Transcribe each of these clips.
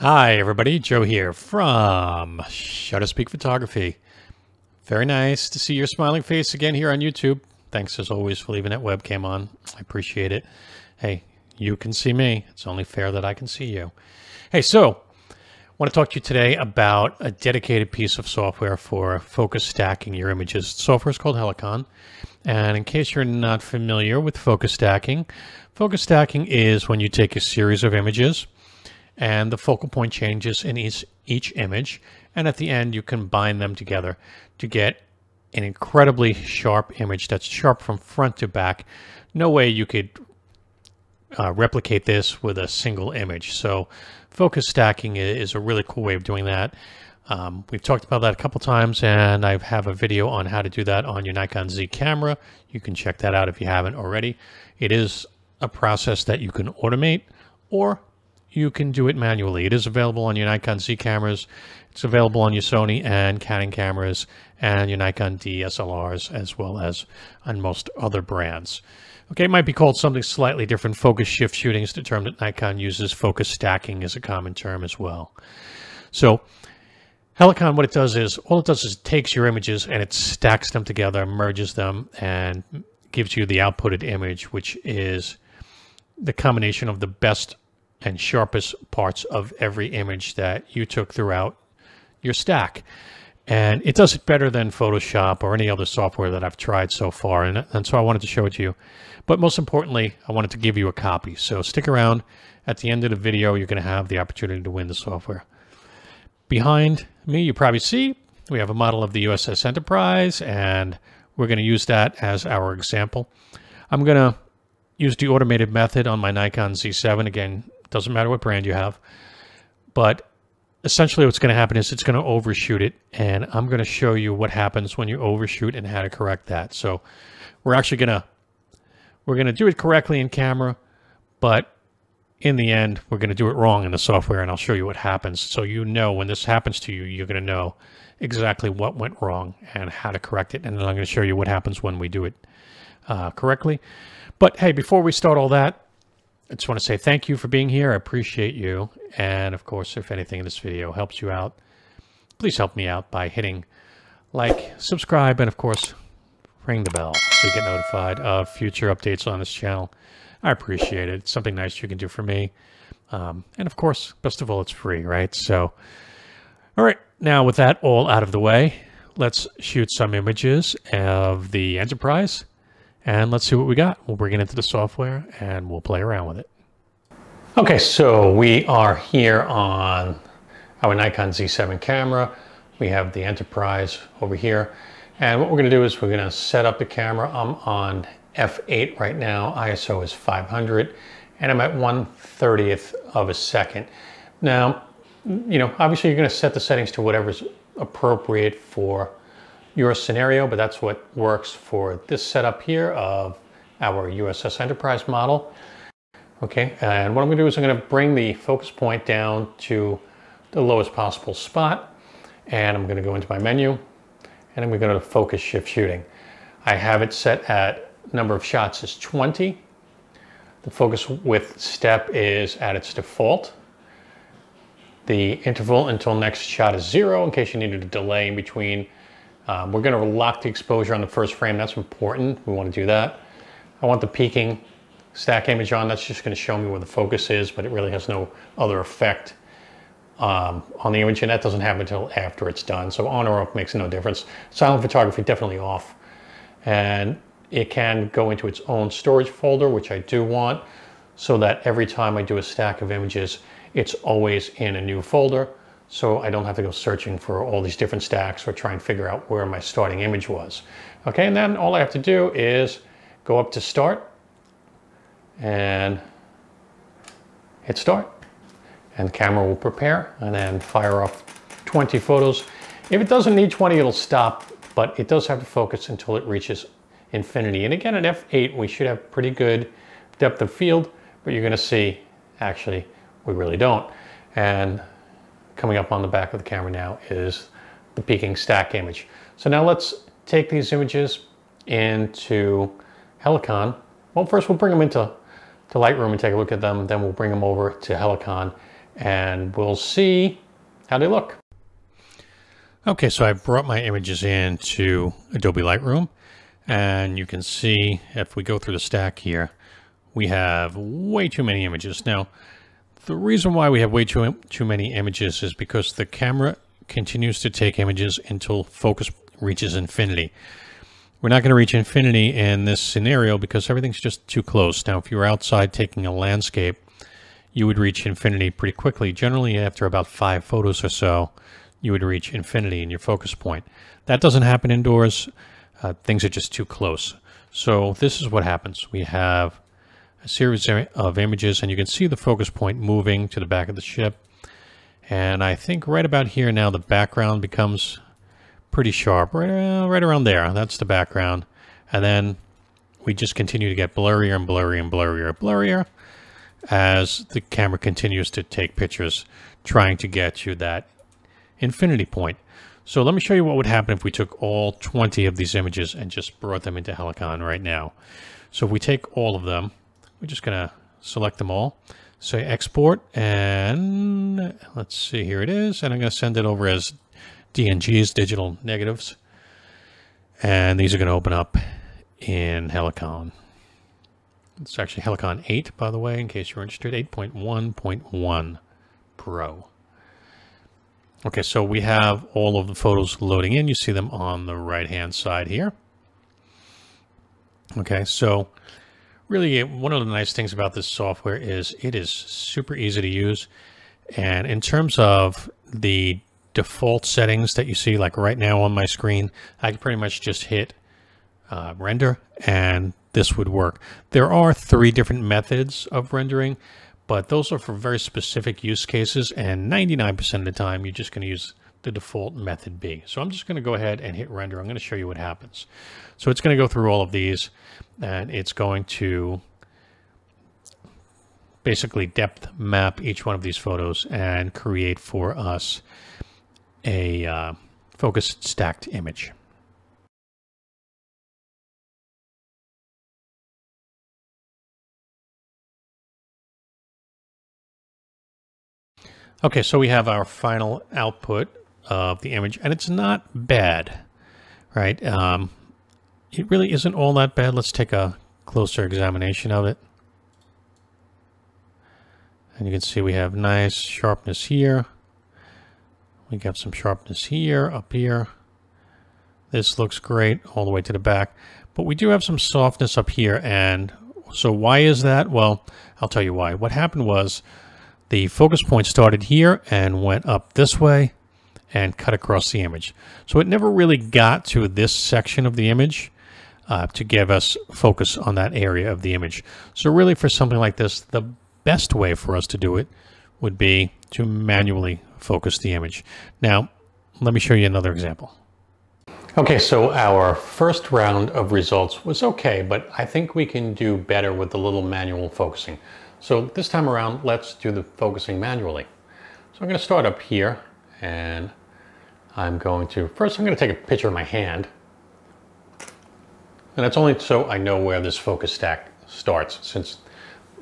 Hi, everybody. Joe here from Shutter Speak Photography. Very nice to see your smiling face again here on YouTube. Thanks as always for leaving that webcam on. I appreciate it. Hey, you can see me. It's only fair that I can see you. Hey, so I want to talk to you today about a dedicated piece of software for focus stacking your images. The software is called Helicon. And in case you're not familiar with focus stacking, focus stacking is when you take a series of images and the focal point changes in each, each image. And at the end, you combine them together to get an incredibly sharp image that's sharp from front to back. No way you could uh, replicate this with a single image. So focus stacking is a really cool way of doing that. Um, we've talked about that a couple times and I have a video on how to do that on your Nikon Z camera. You can check that out if you haven't already. It is a process that you can automate or you can do it manually. It is available on your Nikon Z cameras. It's available on your Sony and Canon cameras and your Nikon DSLRs as well as on most other brands. Okay, it might be called something slightly different. Focus shift shooting is the term that Nikon uses. Focus stacking is a common term as well. So Helicon, what it does is, all it does is it takes your images and it stacks them together, merges them, and gives you the outputted image, which is the combination of the best and sharpest parts of every image that you took throughout your stack. And it does it better than Photoshop or any other software that I've tried so far. And, and so I wanted to show it to you. But most importantly, I wanted to give you a copy. So stick around. At the end of the video, you're going to have the opportunity to win the software. Behind me, you probably see we have a model of the USS Enterprise, and we're going to use that as our example. I'm going to use the automated method on my Nikon Z7. Again, doesn't matter what brand you have. But essentially what's going to happen is it's going to overshoot it. And I'm going to show you what happens when you overshoot and how to correct that. So we're actually going to, we're going to do it correctly in camera, but in the end, we're going to do it wrong in the software. And I'll show you what happens. So you know when this happens to you, you're going to know exactly what went wrong and how to correct it. And then I'm going to show you what happens when we do it uh, correctly. But hey, before we start all that, I just want to say thank you for being here. I appreciate you. And of course, if anything in this video helps you out, please help me out by hitting like, subscribe, and of course, ring the bell so you get notified of future updates on this channel. I appreciate it. It's something nice you can do for me. Um, and of course, best of all, it's free, right? So, all right, now with that all out of the way, let's shoot some images of the Enterprise and let's see what we got. We'll bring it into the software and we'll play around with it. Okay, so we are here on our Nikon Z7 camera. We have the Enterprise over here. And what we're gonna do is we're gonna set up the camera. I'm on f8 right now. ISO is 500 and I'm at 1 30th of a second. Now, you know, obviously you're gonna set the settings to whatever's appropriate for your scenario, but that's what works for this setup here of our USS Enterprise model. Okay, and what I'm gonna do is I'm gonna bring the focus point down to the lowest possible spot, and I'm gonna go into my menu, and I'm gonna focus shift shooting. I have it set at number of shots is 20. The focus width step is at its default. The interval until next shot is zero in case you needed a delay in between um, we're gonna lock the exposure on the first frame. That's important. We wanna do that. I want the peaking stack image on. That's just gonna show me where the focus is, but it really has no other effect um, on the image, and that doesn't happen until after it's done. So on or off makes no difference. Silent photography, definitely off. And it can go into its own storage folder, which I do want, so that every time I do a stack of images, it's always in a new folder so I don't have to go searching for all these different stacks or try and figure out where my starting image was. Okay, and then all I have to do is go up to start and hit start. And the camera will prepare and then fire off 20 photos. If it doesn't need 20, it'll stop, but it does have to focus until it reaches infinity. And again, at f8, we should have pretty good depth of field, but you're gonna see, actually, we really don't. And coming up on the back of the camera now is the peaking stack image. So now let's take these images into Helicon. Well, first we'll bring them into to Lightroom and take a look at them. Then we'll bring them over to Helicon and we'll see how they look. Okay, so I've brought my images into Adobe Lightroom and you can see if we go through the stack here, we have way too many images. Now, the reason why we have way too, too many images is because the camera continues to take images until focus reaches infinity. We're not going to reach infinity in this scenario because everything's just too close. Now, if you were outside taking a landscape, you would reach infinity pretty quickly. Generally, after about five photos or so, you would reach infinity in your focus point. That doesn't happen indoors. Uh, things are just too close. So this is what happens. We have a series of images, and you can see the focus point moving to the back of the ship. And I think right about here now, the background becomes pretty sharp, right, uh, right around there. That's the background. And then we just continue to get blurrier and blurrier and blurrier, and blurrier as the camera continues to take pictures, trying to get you that infinity point. So let me show you what would happen if we took all 20 of these images and just brought them into Helicon right now. So if we take all of them, we're just going to select them all, say export, and let's see, here it is, and I'm going to send it over as DNGs, digital negatives. And these are going to open up in Helicon. It's actually Helicon 8, by the way, in case you're interested, 8.1.1 Pro. Okay, so we have all of the photos loading in. You see them on the right-hand side here. Okay, so really one of the nice things about this software is it is super easy to use. And in terms of the default settings that you see like right now on my screen, I can pretty much just hit uh, render and this would work. There are three different methods of rendering, but those are for very specific use cases and 99% of the time you're just going to use the default method B. So I'm just going to go ahead and hit render. I'm going to show you what happens. So it's going to go through all of these and it's going to basically depth map each one of these photos and create for us a uh, focused stacked image. Okay, so we have our final output of the image, and it's not bad, right? Um, it really isn't all that bad. Let's take a closer examination of it. And you can see we have nice sharpness here. We got some sharpness here, up here. This looks great all the way to the back. But we do have some softness up here. And so why is that? Well, I'll tell you why. What happened was the focus point started here and went up this way and cut across the image. So it never really got to this section of the image uh, to give us focus on that area of the image. So really for something like this, the best way for us to do it would be to manually focus the image. Now, let me show you another example. Okay, so our first round of results was okay, but I think we can do better with a little manual focusing. So this time around, let's do the focusing manually. So I'm going to start up here and I'm going to, first I'm going to take a picture of my hand. And that's only so I know where this focus stack starts. Since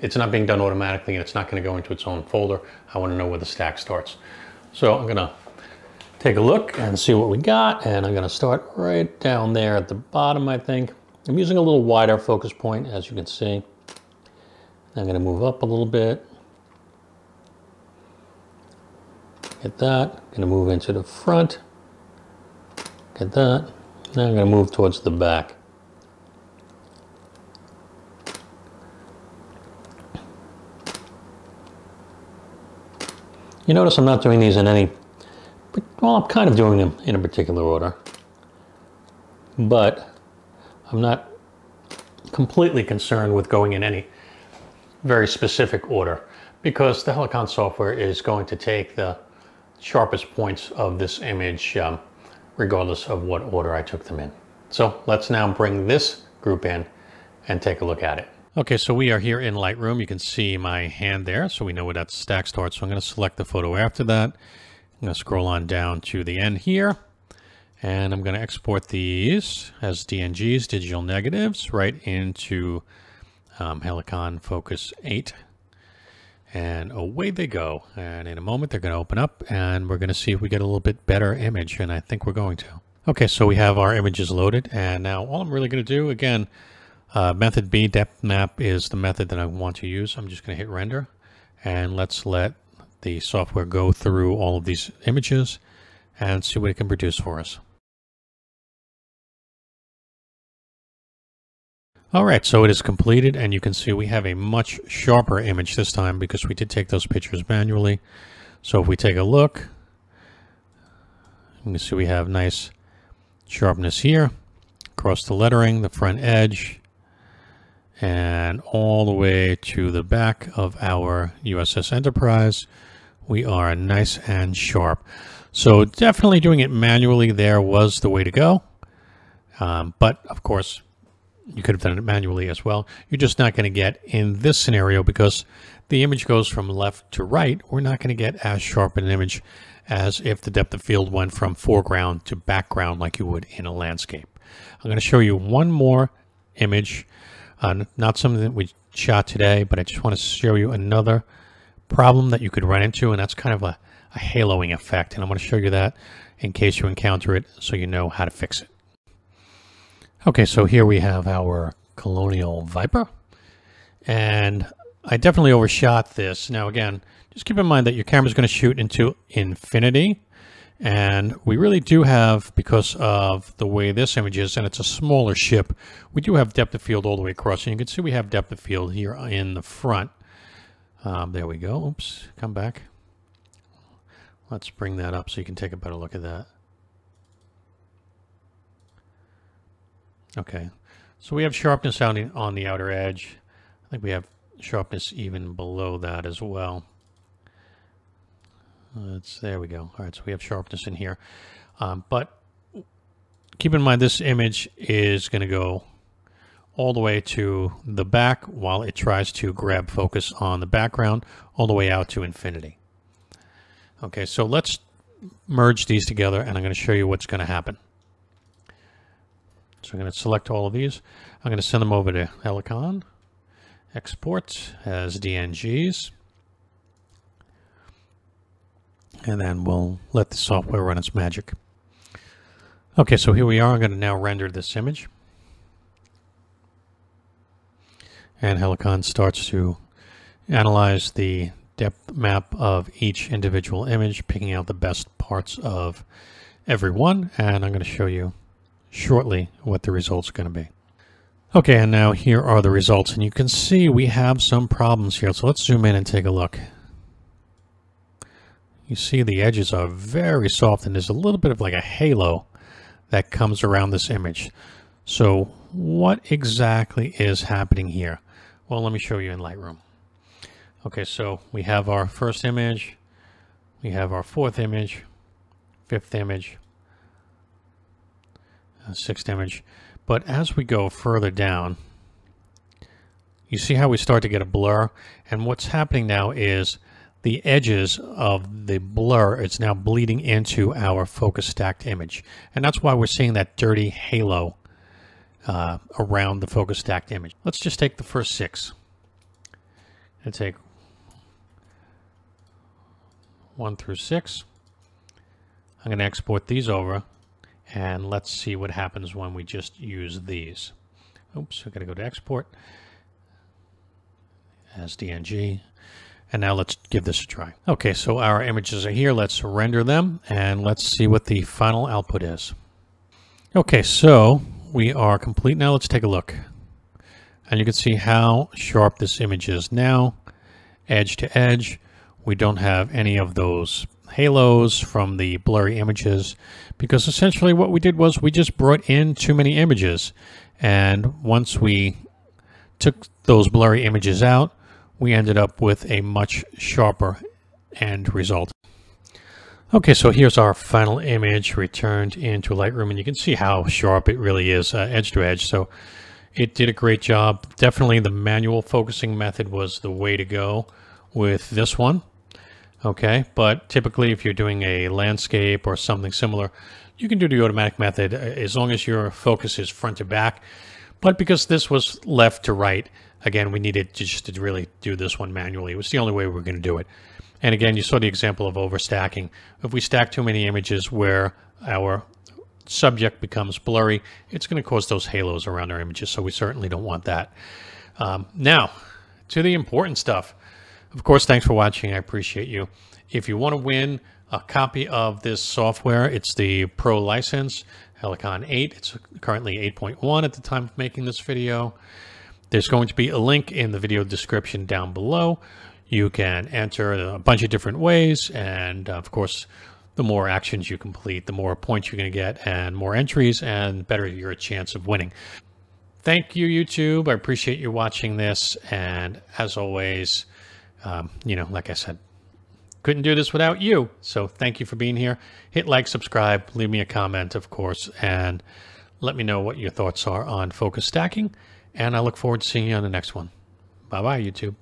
it's not being done automatically and it's not going to go into its own folder, I want to know where the stack starts. So I'm going to take a look and see what we got. And I'm going to start right down there at the bottom, I think. I'm using a little wider focus point, as you can see. I'm going to move up a little bit. Get that. Going to move into the front. Get that. Now I'm going to move towards the back. You notice I'm not doing these in any, well, I'm kind of doing them in a particular order, but I'm not completely concerned with going in any very specific order because the Helicon software is going to take the sharpest points of this image um, regardless of what order I took them in. So let's now bring this group in and take a look at it. Okay, so we are here in Lightroom. You can see my hand there, so we know where that stack starts. So I'm going to select the photo after that. I'm going to scroll on down to the end here. And I'm going to export these as DNGs, digital negatives, right into um, Helicon Focus 8. And away they go. And in a moment, they're going to open up and we're going to see if we get a little bit better image. And I think we're going to. Okay, so we have our images loaded. And now all I'm really going to do, again, uh, method B, depth map, is the method that I want to use. I'm just going to hit render. And let's let the software go through all of these images and see what it can produce for us. All right, so it is completed and you can see we have a much sharper image this time because we did take those pictures manually. So if we take a look, you can see we have nice sharpness here across the lettering, the front edge, and all the way to the back of our USS Enterprise. We are nice and sharp. So definitely doing it manually there was the way to go. Um, but of course, you could have done it manually as well. You're just not going to get in this scenario because the image goes from left to right. We're not going to get as sharp an image as if the depth of field went from foreground to background like you would in a landscape. I'm going to show you one more image, uh, not something that we shot today, but I just want to show you another problem that you could run into, and that's kind of a, a haloing effect. And I'm going to show you that in case you encounter it so you know how to fix it. Okay, so here we have our Colonial Viper. And I definitely overshot this. Now again, just keep in mind that your camera is going to shoot into infinity. And we really do have, because of the way this image is, and it's a smaller ship, we do have depth of field all the way across. And you can see we have depth of field here in the front. Um, there we go. Oops, come back. Let's bring that up so you can take a better look at that. Okay, so we have sharpness the, on the outer edge. I think we have sharpness even below that as well. Let's, there we go. All right, so we have sharpness in here. Um, but keep in mind this image is going to go all the way to the back while it tries to grab focus on the background all the way out to infinity. Okay, so let's merge these together and I'm going to show you what's going to happen. So I'm going to select all of these. I'm going to send them over to Helicon, export as DNGs. And then we'll let the software run its magic. Okay, so here we are. I'm going to now render this image. And Helicon starts to analyze the depth map of each individual image, picking out the best parts of every one. And I'm going to show you shortly what the results are going to be. Okay, and now here are the results, and you can see we have some problems here. So let's zoom in and take a look. You see the edges are very soft, and there's a little bit of like a halo that comes around this image. So what exactly is happening here? Well, let me show you in Lightroom. Okay, so we have our first image, we have our fourth image, fifth image, uh, sixth image. But as we go further down, you see how we start to get a blur? And what's happening now is the edges of the blur is now bleeding into our focus stacked image. And that's why we're seeing that dirty halo uh, around the focus stacked image. Let's just take the first six and take one through six. I'm going to export these over and let's see what happens when we just use these. Oops, I got to go to export as DNG. And now let's give this a try. Okay, so our images are here. Let's render them and let's see what the final output is. Okay, so we are complete now. Let's take a look. And you can see how sharp this image is now, edge to edge. We don't have any of those halos from the blurry images because essentially what we did was we just brought in too many images and once we took those blurry images out we ended up with a much sharper end result. Okay, so here's our final image returned into Lightroom, and you can see how sharp it really is uh, edge to edge. So it did a great job. Definitely the manual focusing method was the way to go with this one okay? But typically if you're doing a landscape or something similar, you can do the automatic method uh, as long as your focus is front to back. But because this was left to right, Again, we needed to just to really do this one manually. It was the only way we were going to do it. And again, you saw the example of overstacking. If we stack too many images where our subject becomes blurry, it's going to cause those halos around our images. So we certainly don't want that. Um, now, to the important stuff. Of course, thanks for watching. I appreciate you. If you want to win a copy of this software, it's the Pro license, Helicon 8. It's currently 8.1 at the time of making this video. There's going to be a link in the video description down below. You can enter a bunch of different ways, and uh, of course, the more actions you complete, the more points you're going to get, and more entries, and better your chance of winning. Thank you, YouTube. I appreciate you watching this, and as always, um, you know, like I said, couldn't do this without you. So thank you for being here. Hit like, subscribe, leave me a comment, of course, and let me know what your thoughts are on focus stacking. And I look forward to seeing you on the next one. Bye bye, YouTube.